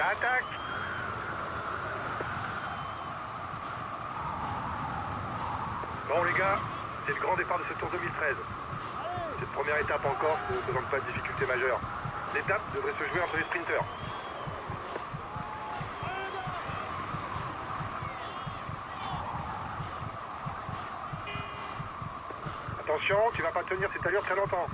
Attaque Bon les gars, c'est le grand départ de ce Tour 2013. Cette première étape en Corse ne présente pas de difficulté majeure. L'étape devrait se jouer entre les sprinteurs. Attention, tu vas pas tenir cette allure très longtemps.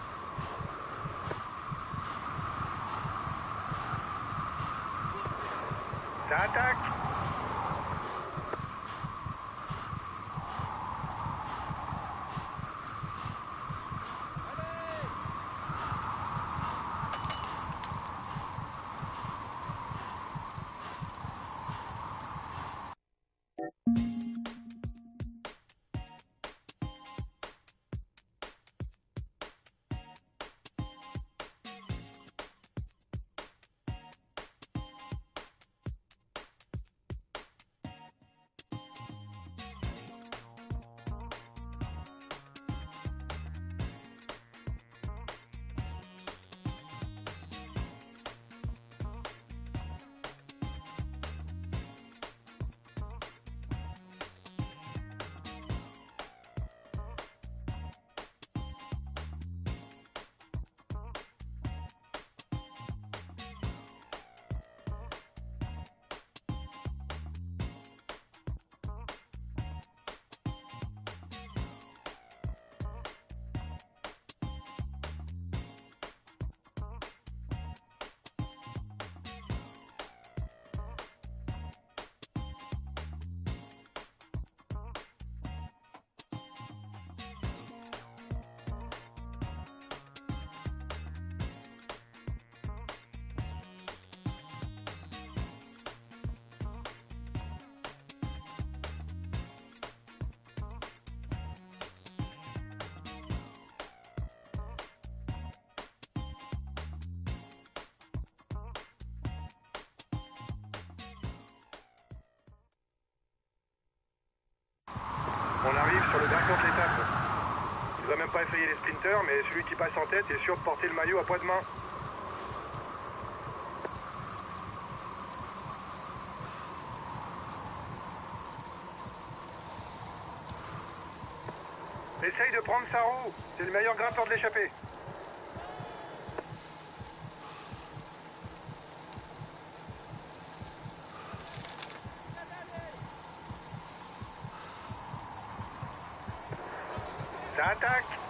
On arrive sur le dernier de l'étape. Il va même pas essayer les sprinters, mais celui qui passe en tête est sûr de porter le maillot à poids de main. Essaye de prendre sa roue. C'est le meilleur grimpeur de l'échappée. Ça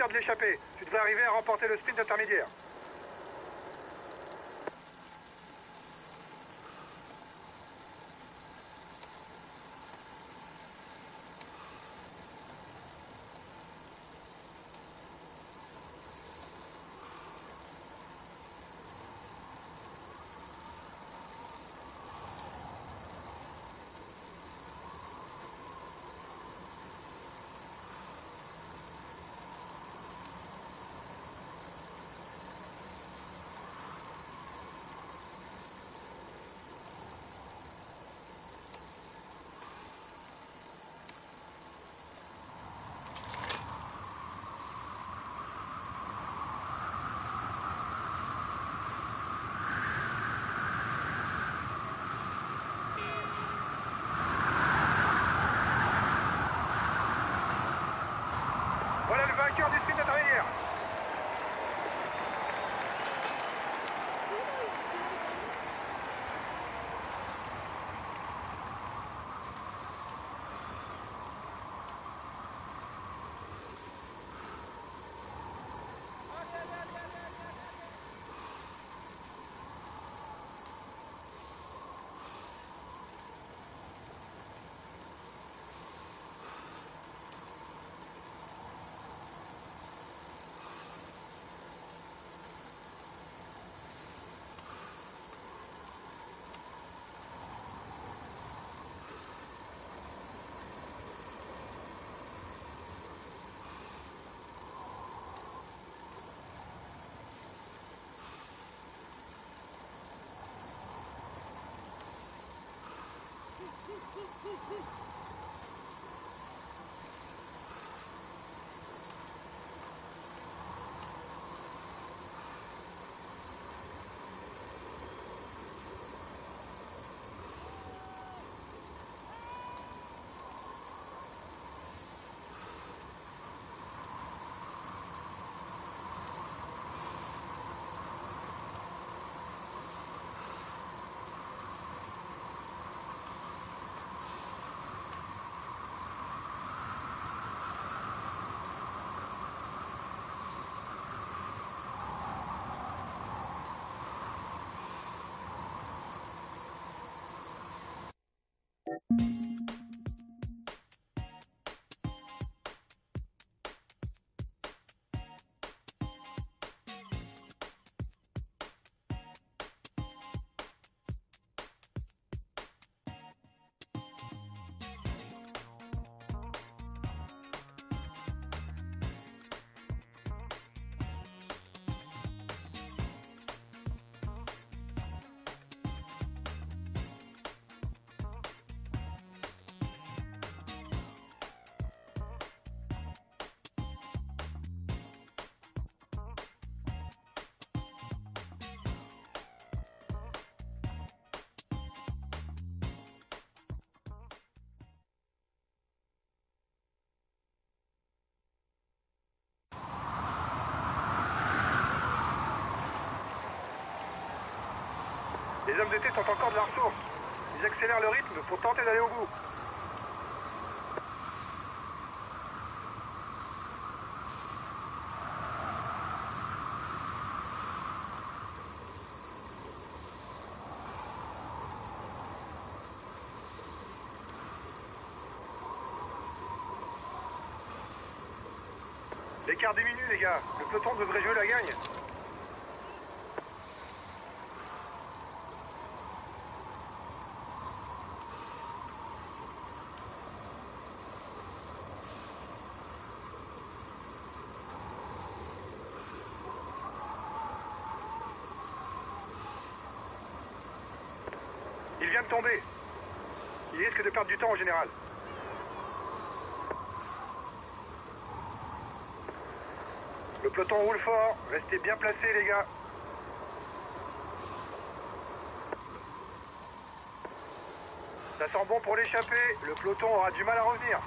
perdre l'échappée. Tu devrais arriver à remporter le sprint intermédiaire. Les hommes d'été sont encore de la ressource. Ils accélèrent le rythme pour tenter d'aller au bout. L'écart diminue, les gars. Le peloton devrait jouer la gagne. Il risque de perdre du temps en général. Le peloton roule fort. Restez bien placés, les gars. Ça sent bon pour l'échapper. Le peloton aura du mal à revenir.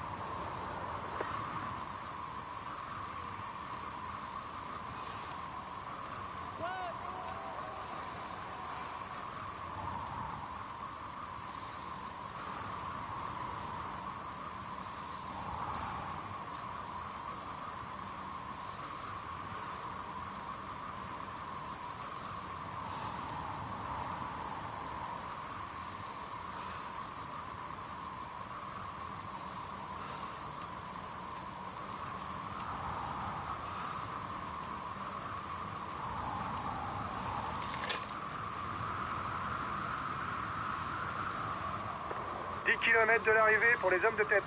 Km de l'arrivée pour les hommes de tête.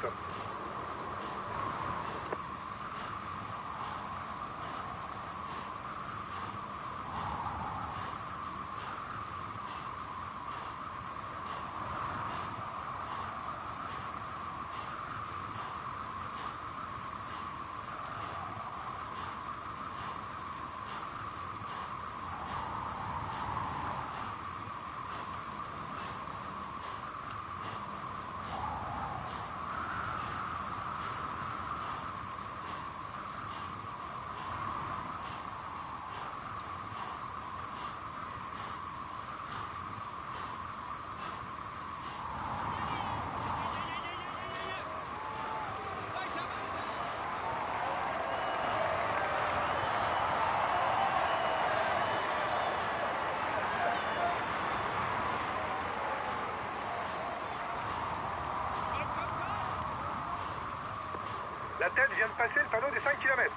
La tête vient de passer le panneau des 5 km.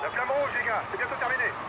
La flamme rouge, les gars, c'est bientôt terminé.